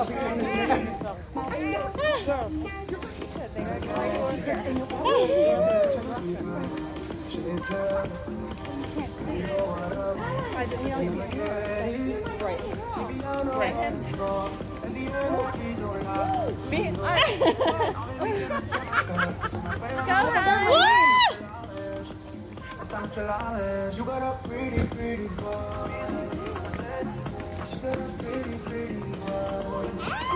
You got a pretty, pretty voice. You got a pretty, pretty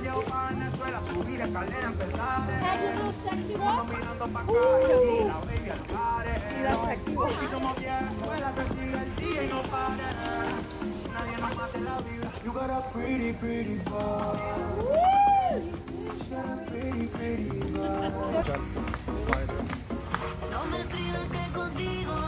Guayao pa' Venezuela, subir escalera, empezar. Uno mirando para acá y la baby al pared. Y somos diez, escuela que sigue el día y no pare. Nadie nos mate la vibra. You got a pretty, pretty vibe. She got a pretty, pretty vibe. No me escribas que contigo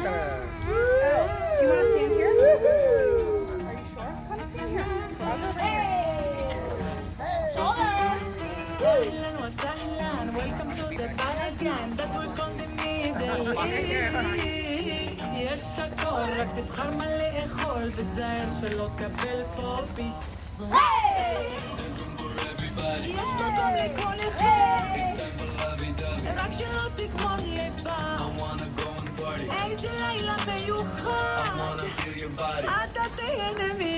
Oh, do you want to stand here? Are you sure? Come stand here. اهلا وسهلا welcome to the battleground that we call the middle יש הכל, רק תבחר you hard. I wanna feel your body. I thought the enemy.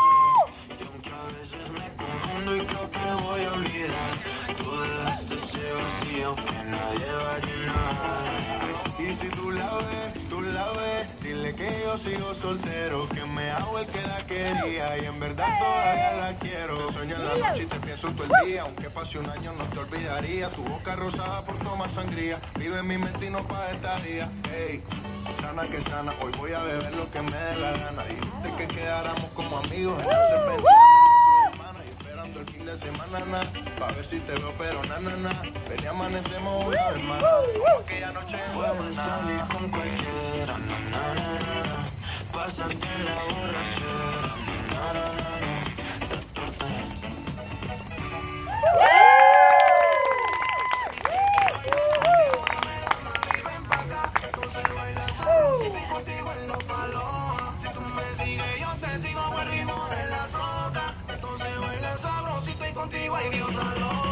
Y si tú la ves, tú la ves, dile que yo sigo soltero, que me hago el que la quería y en verdad todavía la quiero. Te sueño en la noche y te pienso todo el día, aunque pase un año no te olvidaría. Tu boca rosada por tomar sangría, vive mi mente y no para esta día. Hey, sana que sana, hoy voy a beber lo que me dé la gana. Dijiste que quedáramos como amigos, entonces semana, na, pa' ver si te veo, pero na, na, na. Ven y amanecemos una vez aquella noche Puedo salir con cualquiera, na, na, na, na. la borrachera, na, na, na. Ay, Dios, aló.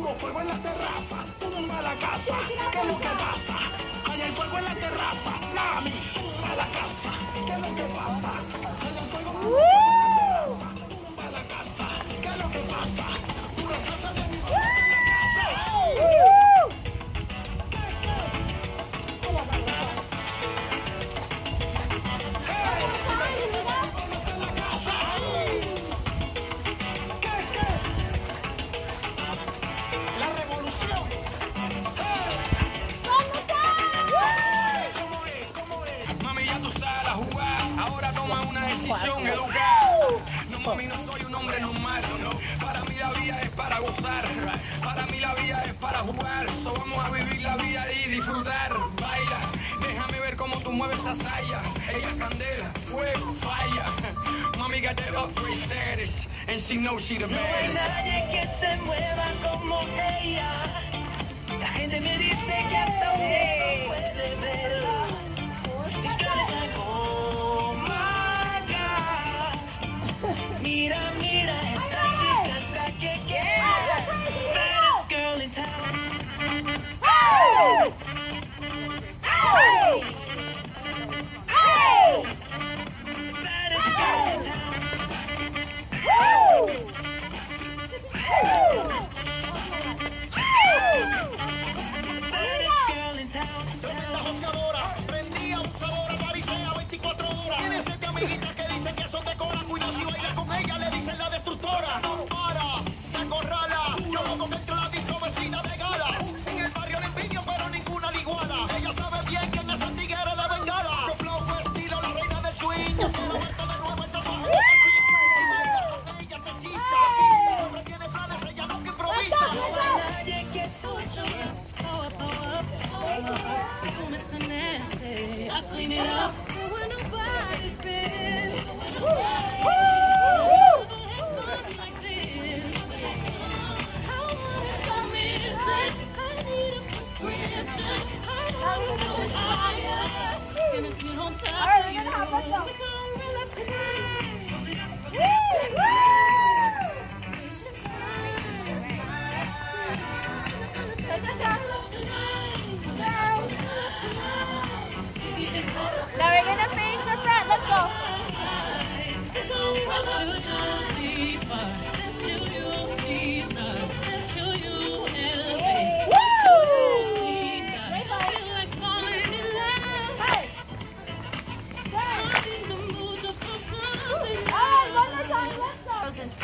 No fue en una decisión educada. No mami, no soy un hombre normal. No. Para mí la vida es para gozar. Para mí la vida es para jugar. Solo vamos a vivir la vida y disfrutar. Baila, déjame ver cómo tú mueves esa saya. Ella es candela, fuego, falla. Mami, got that upgrade status. And the No hay nadie que se mueva como La gente me dice que hasta usted.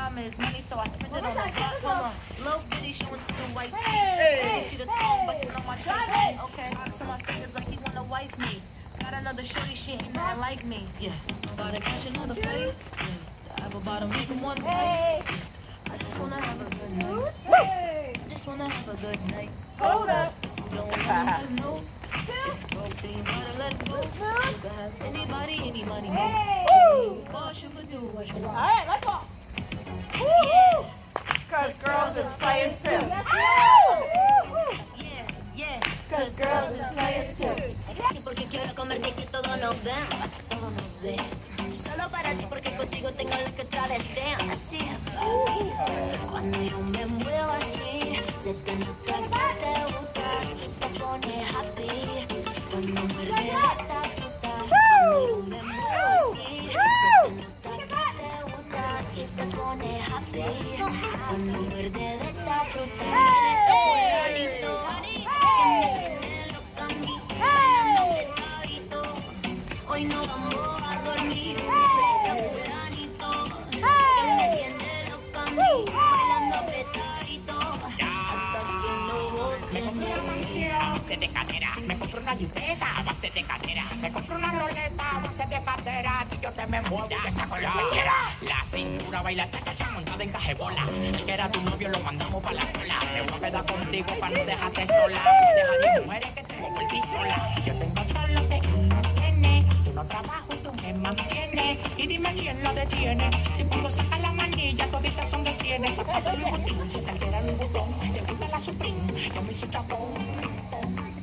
time is money, so I spent it on my clock. Hold on. Little bitty, she went through white teeth. Hey, she the thong, but she know my teeth. Okay, so my fingers like he wanna wife me. Got another shorty, she ain't not like me. Yeah, about to catch another fight. Yeah, I have about to make one bite. I just wanna have a good night. I just wanna have a good night. Hold up. Don't have no. Broke thing, gotta let go. You can have anybody, any money. Hey. All you could do was you want. All right, let's walk. Cause girls is players too. Yeah, yeah. Cause girls is players too. Porque quiero que nos Solo para ti porque contigo tengo lo que otra Así Cuando yo me muevo así, se te nota que te gusta te pone happy. pone happy cuando un verde de esta fruta.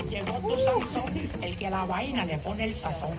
Llegó tu Sansón, el que a la vaina le pone el sazón.